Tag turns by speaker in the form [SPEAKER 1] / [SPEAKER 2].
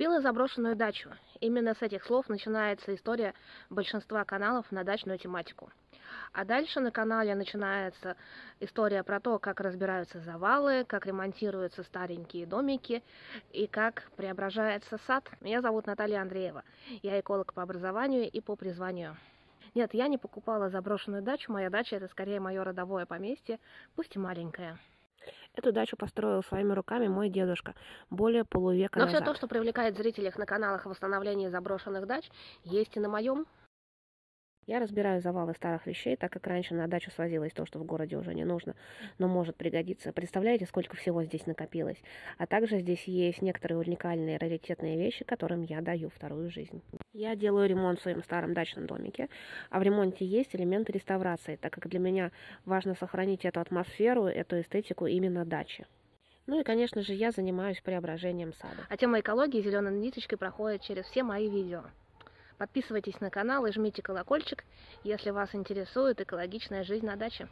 [SPEAKER 1] Купила заброшенную дачу. Именно с этих слов начинается история большинства каналов на дачную тематику. А дальше на канале начинается история про то, как разбираются завалы, как ремонтируются старенькие домики и как преображается сад. Меня зовут Наталья Андреева. Я эколог по образованию и по призванию. Нет, я не покупала заброшенную дачу. Моя дача это скорее мое родовое поместье, пусть и маленькое. Эту дачу построил своими руками мой дедушка более полувека Но назад. все то, что привлекает зрителей на каналах восстановления заброшенных дач, есть и на моем. Я разбираю завалы старых вещей, так как раньше на дачу свозилось то, что в городе уже не нужно, но может пригодиться. Представляете, сколько всего здесь накопилось? А также здесь есть некоторые уникальные раритетные вещи, которым я даю вторую жизнь. Я делаю ремонт в своем старом дачном домике, а в ремонте есть элементы реставрации, так как для меня важно сохранить эту атмосферу, эту эстетику именно дачи. Ну и, конечно же, я занимаюсь преображением сада. А тема экологии зеленой ниточкой проходит через все мои видео. Подписывайтесь на канал и жмите колокольчик, если вас интересует экологичная жизнь на даче.